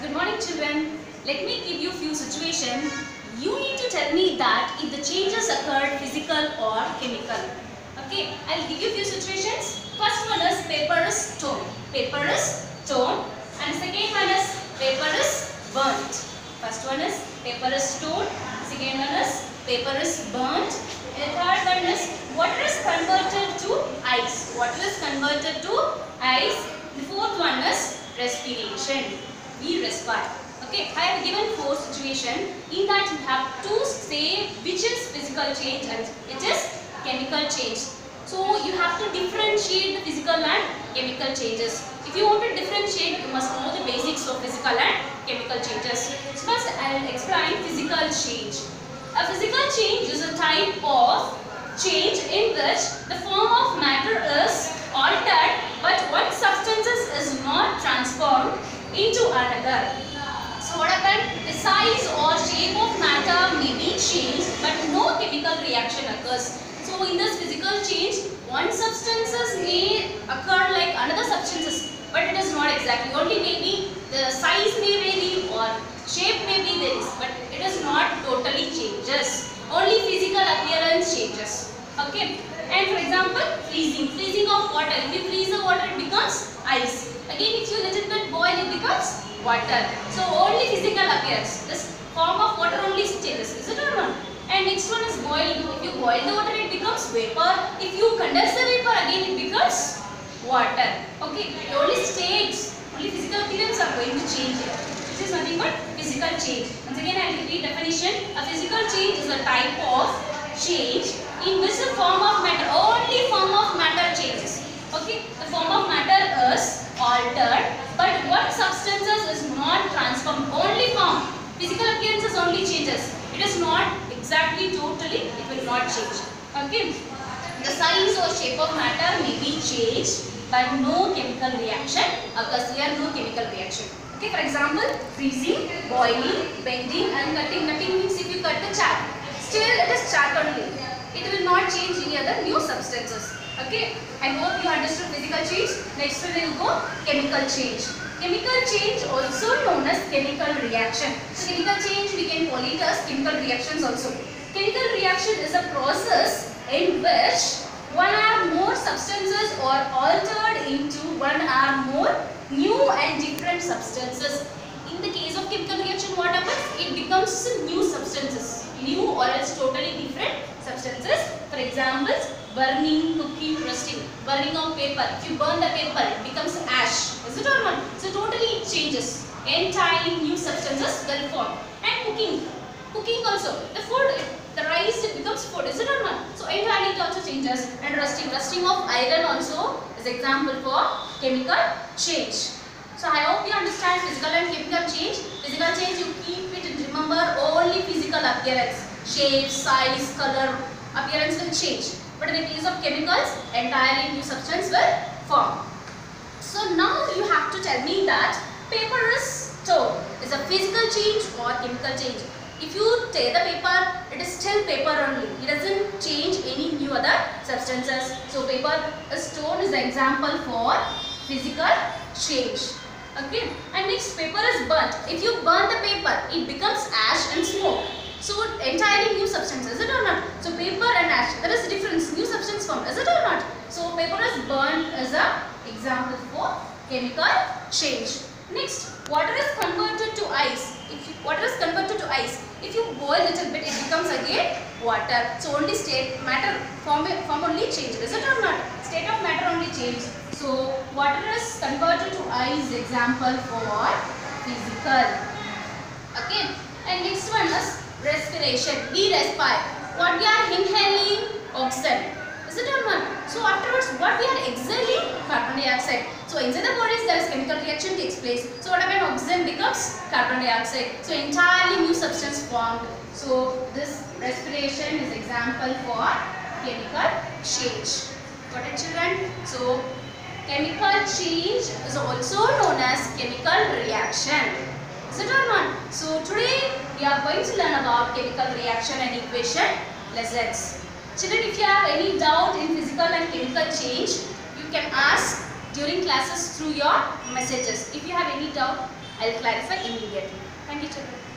Good morning children. Let me give you few situation. You need to tell me that if the changes occurred physical or chemical. Okay, I'll give you few situations. First one is paper is stone. Paper is stone. And second one is paper is burnt. First one is paper is stone. Second one is paper is burnt. And third one is water is converted to ice. Water is converted to ice. The fourth one is respiration. We respire. Okay, I have given four situation. In that you have to say which is physical change and it is chemical change. So you have to differentiate the physical and chemical changes. If you want to differentiate, you must know the basics of physical and chemical changes. First I will explain physical change. A physical change is a type of change in which the form of matter is altered but one substance is not transformed into another. So what happened? The size or shape of matter changed but no chemical reaction occurs. So in this physical change, one substances may occur like another substances but it is not exactly. Only maybe the size may vary or shape may be varies but it is not totally changes. Only physical appearance changes. Okay. And for example, freezing. Freezing of water. If you freeze the water, it becomes ice. Again, if you little bit boil, it becomes water. So only physical appearance. This form of water only changes. Is it or not? And next one is boiling. If you boil the water, it becomes vapor. If you condense the vapor, again it becomes water. Okay. Only states. Only physical appearance are going to change here. This is nothing but physical change. Once again, I will repeat definition. A physical change is a type of change in which the form of matter, only form of matter changes. Okay, the form of matter is altered, but what substances is not transformed, only form. Physical appearances only changes. It is not exactly totally, it will not change. Okay, the size or shape of matter may be changed, but no chemical reaction occurs here, no chemical reaction. Okay, for example, freezing, boiling, bending and cutting. Cutting means if you cut the chat, still it is chat only. It will not change any other new substances. Okay, I hope you understood physical change. Next we will go chemical change. Chemical change also known as chemical reaction. So chemical change we can call it as chemical reactions also. Chemical reaction is a process in which one or more substances are altered into one or more new and different substances. In the case of chemical reaction, what happens? It becomes new substances, new or else totally different substances. For examples, burning, cooking, roasting. Burning of paper. If you burn the paper, it becomes ash. Is it or not? So totally it changes. Entirely new substances will form. And cooking. Cooking also. The food, the rice, it becomes food. Is it or not? So entirely it also changes. And rusting. Rusting of iron also is example for chemical change. So I hope you understand physical and chemical change. Physical change you keep it remember only physical appearance. Shape, size, color, appearance will change. But in the case of chemicals, entirely new substance will form. So now you have to tell me that paper is stone. Is a physical change or chemical change? If you tear the paper, it is still paper only. It doesn't change any new other substances. So paper stone is an example for physical change. Okay. And next paper is burnt. If you burn the paper, it becomes ash and smoke. So entirely new substance, is it or not? So paper and ash, there is a difference. New substance form, is it or not? So paper is burnt as a example for chemical change. Next, water is converted to ice. If you, water is converted to ice, if you boil a little bit, it becomes again water. So only state matter form, form only change, is it or not? State of matter only change. So water is converted to ice. Example for physical. Okay. And next one is respiration. We respire. What we are inhaling? Oxygen. Is it or not? So afterwards, what we are exhaling? Carbon dioxide. So inside the bodies, there is chemical reaction takes place. So what happens? Oxygen becomes carbon dioxide. So entirely new substance formed. So this respiration is example for chemical change. Got it children? So chemical change is also known as chemical reaction. Is it or not? So today we are going to learn about chemical reaction and equation lessons. Children, if you have any doubt in physical and chemical change, you can ask during classes through your messages. If you have any doubt, I'll clarify immediately. Thank you children.